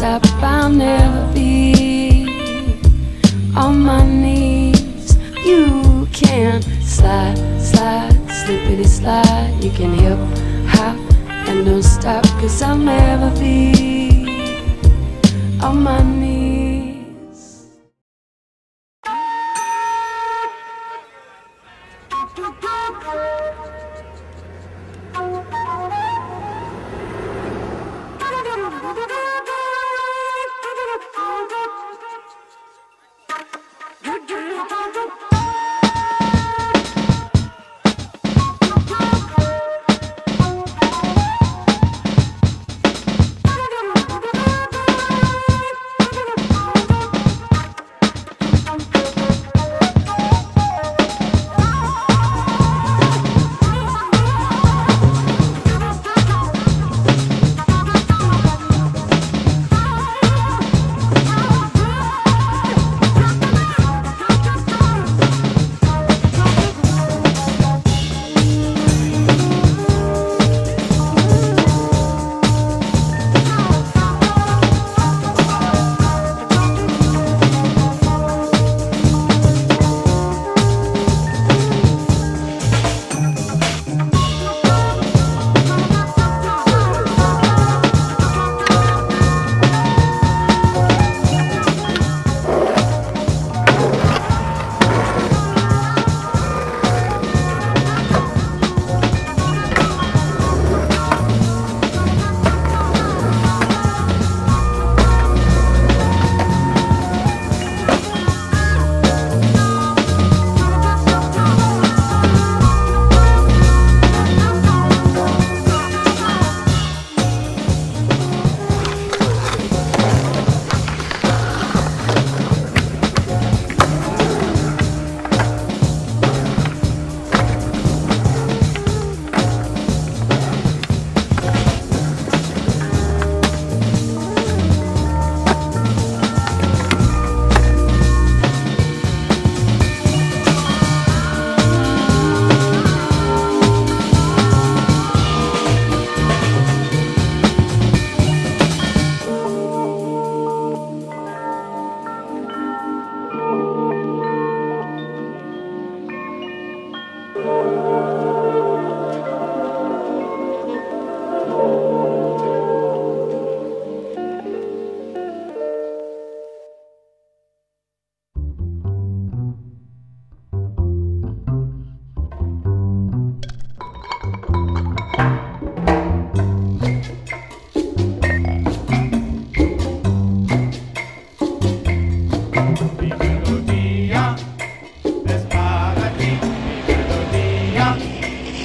never be on my knees. You can slide, slide, slippity slide. You can hip hop and don't stop, cause I'll never be on my knees.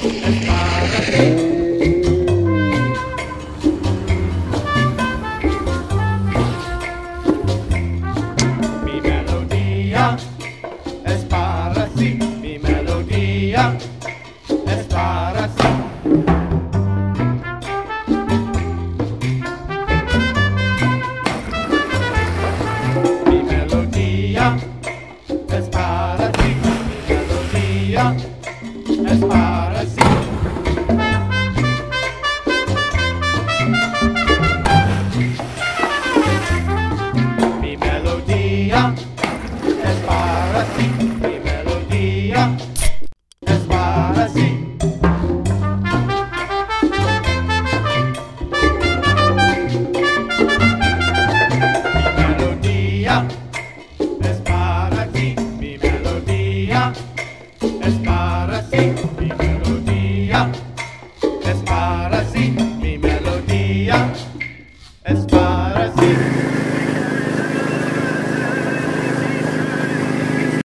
Thank you. ahora sí, mi melodía.